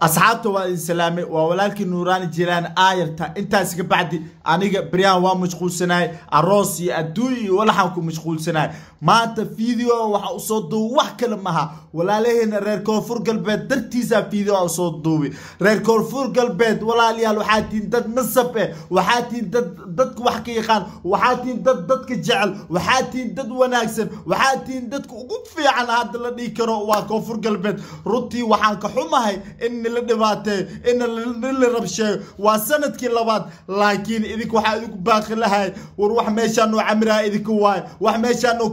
asxaabta waa idin salaamay waa walaalkii nuuraani jilaan aayarta. Intaas ka bacdi aniga beryahan waa mashquulsanahay aroos iyo adduun iyo walaxaan ku mashquulsanahay. Maanta video waxa u soo duubi wax kale maha walaalaheena reer koonfur galbeed dartiisa video u soo duubi reer koonfur galbeed walaalayaal waxaa tihiin dad nasab eh waxaa tihiin dad dadka wax ka yaqaan waxaa tihiin dad dadka jecel waxaa tihiin dad wanaagsan waxaa tihiin dadka ugu fiican hadda la dhihi karo waa koonfur galbeed. Runtii waxaan ka xumahay in nila dhibaateeyo in nila rabsheeyo waa sannadkii labaad laakiin idinka waxaa idinku baaqi lahay. War wax meeshaan oo camiraha idinka waayo wax meeshaan oo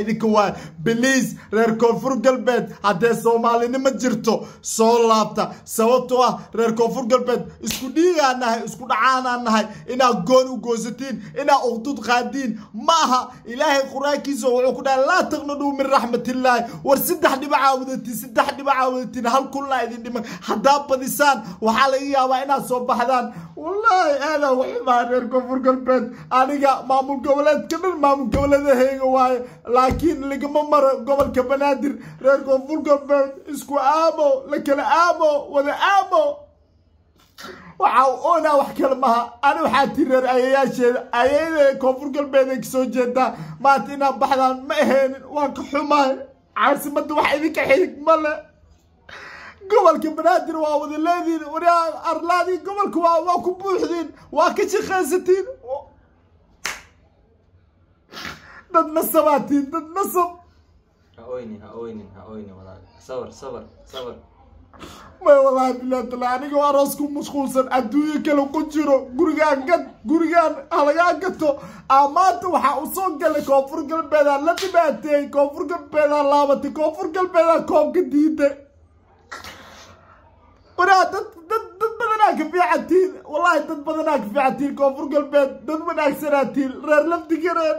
idinka waayo biliis reer koonfur galbeed haddee soomaalinimo jirto soo laabta. Sababtoo ah reer koonfur galbeed isku dhiigaan nahay isku dhacaanaan nahay. Inaad goon u goosatiin inaad uqdud qaadiin ma aha ilaahay qur'aankiisa wuxuu ku dhahay laa taqnaduu min raxmatillaahi war saddex dhibacaa wadatiin saddex dhibacaa wadatiin hal kulna idin dhiman haddaa badisaan waxaa laga yaabaa inaad soo baxdaan. Wallaahi aadaa waxumaa reer koonfur galbeed. Aniga maamul goboleedka dhan maamul goboleedahayga waaye. Laakiin lagama maro gobolka banaadir reer koonfur galbeed. Isku aamo la kala aamo wada aamo. Waxaa oonaa wax kale maha ani waxaa tii reer ayayaasheeda ayayada koonfur galbeed ay ka soo jeedaa maanta inaad baxdaan ma aheenin waan ka xumahay. Caasimadda wax idinka xirig male gobolka banaadir waa wada leediin arlaadii gobolka waa ku buuxdiin waa ka shaqaysatiin. Dad nasabaatiin dad nasab may wallaahi bilahi tala aniga aroos ku mashquulsan adduunyo kale ku jiro gurigaan gad gurigaan halagaa gato. Aa maanta waxaa u soo galay koonfur galbeedaa la dhibaateeyey koonfur galbeedaa laabatay koonfur galbeedaa koobka diiday waraa dad dad dad badanaa ka fiicantiin wallaahi dad badanaa ka fiicantiin koonfur galbeed dad wanaagsanaatiin reer lafdigareed